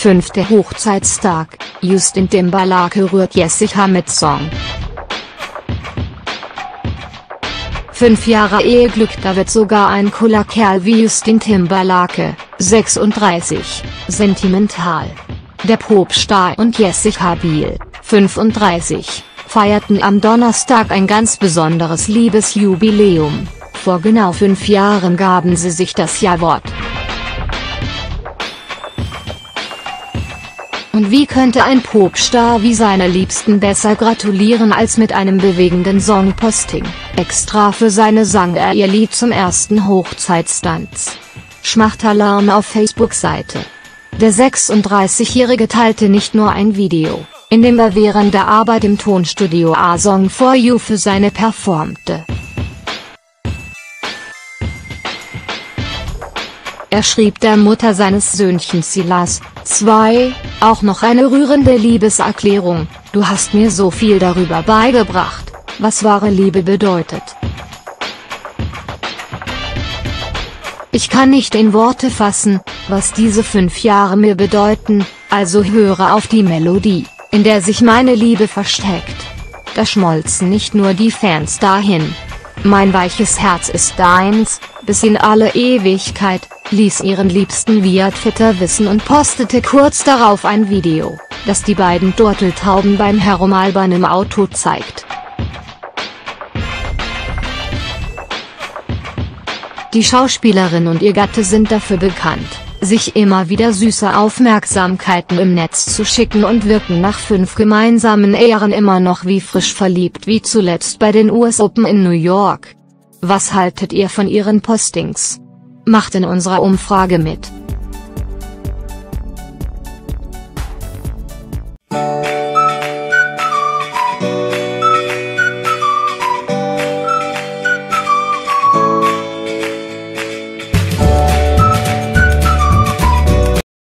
Fünfter Hochzeitstag, Justin Timberlake rührt Jessica mit Song. Fünf Jahre Eheglück da wird sogar ein cooler Kerl wie Justin Timberlake, 36, sentimental. Der Popstar und Jessica Biel, 35, feierten am Donnerstag ein ganz besonderes Liebesjubiläum. Vor genau fünf Jahren gaben sie sich das Ja-Wort. Und wie könnte ein Popstar wie seine Liebsten besser gratulieren als mit einem bewegenden Songposting, extra für seine sang er ihr Lied zum ersten Hochzeitstanz. Schmachtalarm auf Facebook-Seite. Der 36-Jährige teilte nicht nur ein Video, in dem er während der Arbeit im Tonstudio A Song for You für seine performte. Er schrieb der Mutter seines Söhnchens Silas, 2, auch noch eine rührende Liebeserklärung, du hast mir so viel darüber beigebracht, was wahre Liebe bedeutet. Ich kann nicht in Worte fassen, was diese fünf Jahre mir bedeuten, also höre auf die Melodie, in der sich meine Liebe versteckt. Da schmolzen nicht nur die Fans dahin. Mein weiches Herz ist deins, bis in alle Ewigkeit, ließ ihren Liebsten via Twitter wissen und postete kurz darauf ein Video, das die beiden Turteltauben beim Herumalbern im Auto zeigt. Die Schauspielerin und ihr Gatte sind dafür bekannt, sich immer wieder süße Aufmerksamkeiten im Netz zu schicken und wirken nach fünf gemeinsamen Ehren immer noch wie frisch verliebt wie zuletzt bei den US Open in New York. Was haltet ihr von ihren Postings? Macht in unserer Umfrage mit.